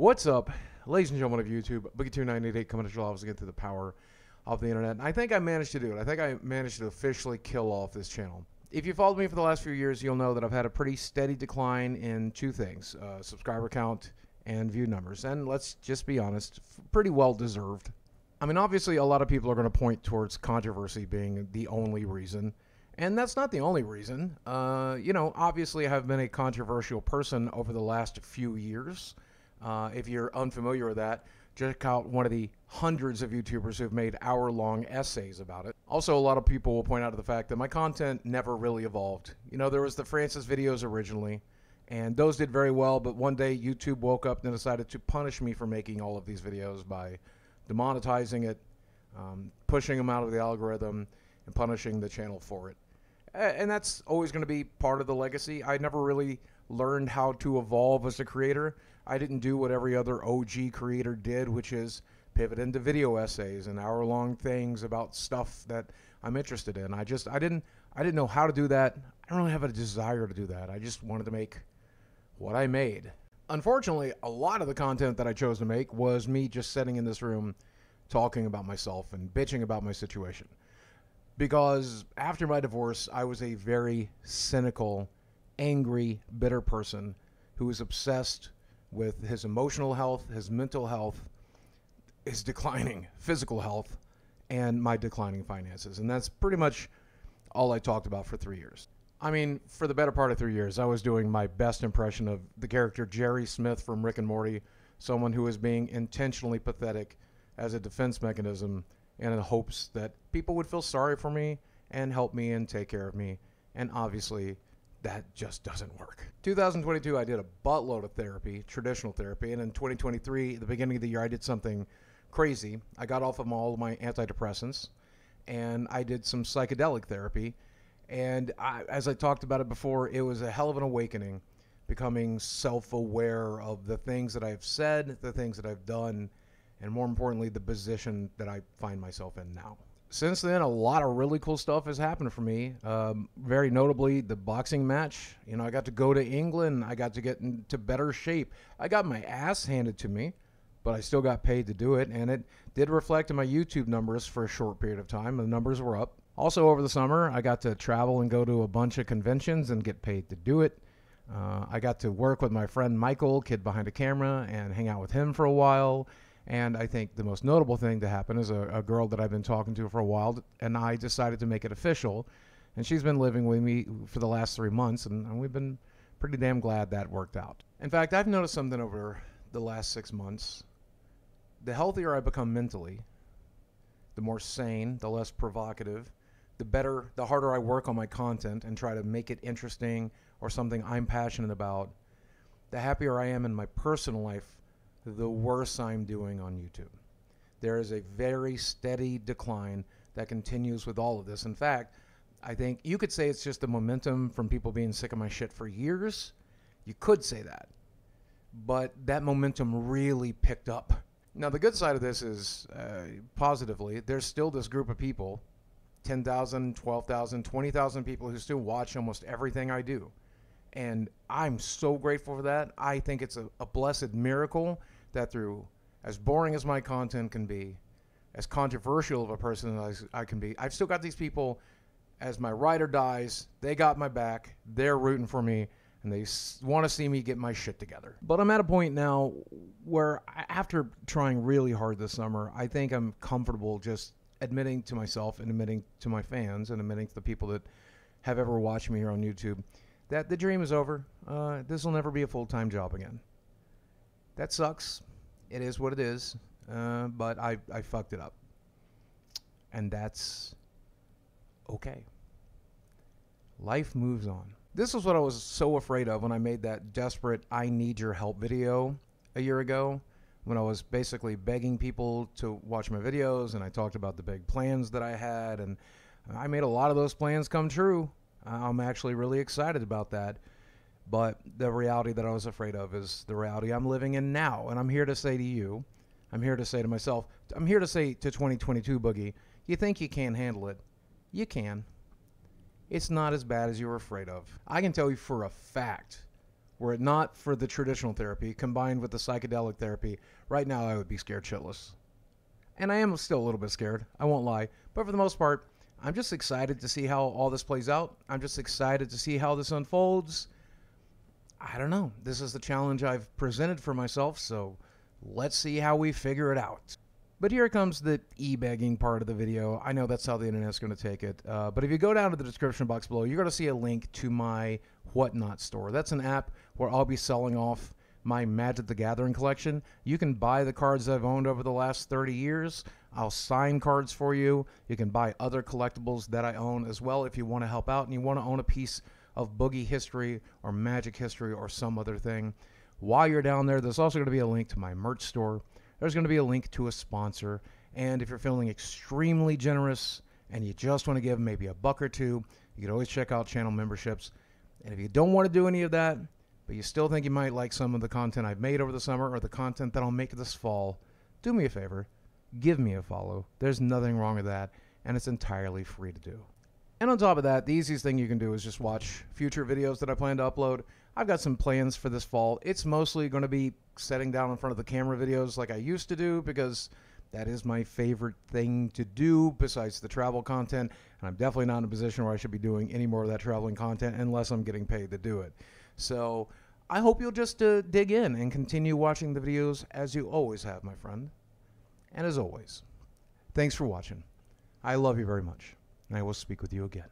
What's up, ladies and gentlemen of YouTube? Boogie2988 coming at you live again through the power of the internet. And I think I managed to do it. I think I managed to officially kill off this channel. If you followed me for the last few years, you'll know that I've had a pretty steady decline in two things uh, subscriber count and view numbers. And let's just be honest, pretty well deserved. I mean, obviously, a lot of people are going to point towards controversy being the only reason. And that's not the only reason. Uh, you know, obviously, I have been a controversial person over the last few years. Uh, if you're unfamiliar with that, check out one of the hundreds of YouTubers who've made hour long essays about it. Also, a lot of people will point out to the fact that my content never really evolved. You know, there was the Francis videos originally, and those did very well, but one day YouTube woke up and decided to punish me for making all of these videos by demonetizing it, um, pushing them out of the algorithm, and punishing the channel for it. And that's always going to be part of the legacy. I never really learned how to evolve as a creator. I didn't do what every other OG creator did, which is pivot into video essays and hour long things about stuff that I'm interested in. I just I didn't I didn't know how to do that. I don't really have a desire to do that. I just wanted to make what I made. Unfortunately, a lot of the content that I chose to make was me just sitting in this room talking about myself and bitching about my situation. Because after my divorce, I was a very cynical, angry, bitter person who is obsessed with his emotional health, his mental health, his declining physical health, and my declining finances. And that's pretty much all I talked about for three years. I mean, for the better part of three years, I was doing my best impression of the character Jerry Smith from Rick and Morty, someone who was being intentionally pathetic as a defense mechanism and in hopes that people would feel sorry for me and help me and take care of me. And obviously, that just doesn't work. 2022, I did a buttload of therapy, traditional therapy, and in 2023, the beginning of the year, I did something crazy. I got off of all of my antidepressants, and I did some psychedelic therapy. And I, as I talked about it before, it was a hell of an awakening, becoming self-aware of the things that I've said, the things that I've done, and more importantly, the position that I find myself in now since then, a lot of really cool stuff has happened for me. Um, very notably, the boxing match. You know, I got to go to England. I got to get into better shape. I got my ass handed to me, but I still got paid to do it. And it did reflect in my YouTube numbers for a short period of time. The numbers were up. Also, over the summer, I got to travel and go to a bunch of conventions and get paid to do it. Uh, I got to work with my friend Michael, kid behind a camera, and hang out with him for a while. And I think the most notable thing to happen is a, a, girl that I've been talking to for a while, and I decided to make it official. And she's been living with me for the last three months, and, and we've been pretty damn glad that worked out. In fact, I've noticed something over the last six months. The healthier I become mentally, the more sane, the less provocative, the better, the harder I work on my content and try to make it interesting or something I'm passionate about, the happier I am in my personal life the worse I'm doing on YouTube. There is a very steady decline that continues with all of this. In fact, I think you could say it's just the momentum from people being sick of my shit for years. You could say that. But that momentum really picked up. Now, the good side of this is uh, positively, there's still this group of people 10,000, 12,000, 20,000 people who still watch almost everything I do. And I'm so grateful for that. I think it's a, a blessed miracle that through as boring as my content can be, as controversial of a person as I can be, I've still got these people. As my writer dies, they got my back. They're rooting for me, and they want to see me get my shit together. But I'm at a point now where, after trying really hard this summer, I think I'm comfortable just admitting to myself and admitting to my fans and admitting to the people that have ever watched me here on YouTube that the dream is over. Uh, this will never be a full time job again. That sucks. It is what it is. Uh, but I, I fucked it up. And that's okay. Life moves on. This was what I was so afraid of when I made that desperate I need your help video a year ago when I was basically begging people to watch my videos and I talked about the big plans that I had and I made a lot of those plans come true. I'm actually really excited about that. But the reality that I was afraid of is the reality I'm living in now. And I'm here to say to you, I'm here to say to myself, I'm here to say to 2022 Boogie, you think you can't handle it? You can. It's not as bad as you were afraid of. I can tell you for a fact, Were it not for the traditional therapy combined with the psychedelic therapy, right now I would be scared shitless. And I am still a little bit scared, I won't lie. But for the most part, I'm just excited to see how all this plays out. I'm just excited to see how this unfolds. I don't know. This is the challenge I've presented for myself, so let's see how we figure it out. But here comes the e-begging part of the video. I know that's how the internet's going to take it. Uh, but if you go down to the description box below, you're going to see a link to my Whatnot store. That's an app where I'll be selling off my Magic the Gathering collection. You can buy the cards I've owned over the last 30 years. I'll sign cards for you. You can buy other collectibles that I own as well if you want to help out and you want to own a piece of boogie history or magic history or some other thing. While you're down there, there's also going to be a link to my merch store. There's going to be a link to a sponsor. And if you're feeling extremely generous and you just want to give maybe a buck or two, you can always check out channel memberships. And if you don't want to do any of that, but you still think you might like some of the content I've made over the summer or the content that I'll make this fall, do me a favor. Give me a follow. There's nothing wrong with that, and it's entirely free to do. And on top of that, the easiest thing you can do is just watch future videos that I plan to upload. I've got some plans for this fall. It's mostly going to be setting down in front of the camera videos like I used to do because that is my favorite thing to do besides the travel content. And I'm definitely not in a position where I should be doing any more of that traveling content unless I'm getting paid to do it. So I hope you'll just uh, dig in and continue watching the videos as you always have, my friend. And as always, thanks for watching. I love you very much, and I will speak with you again.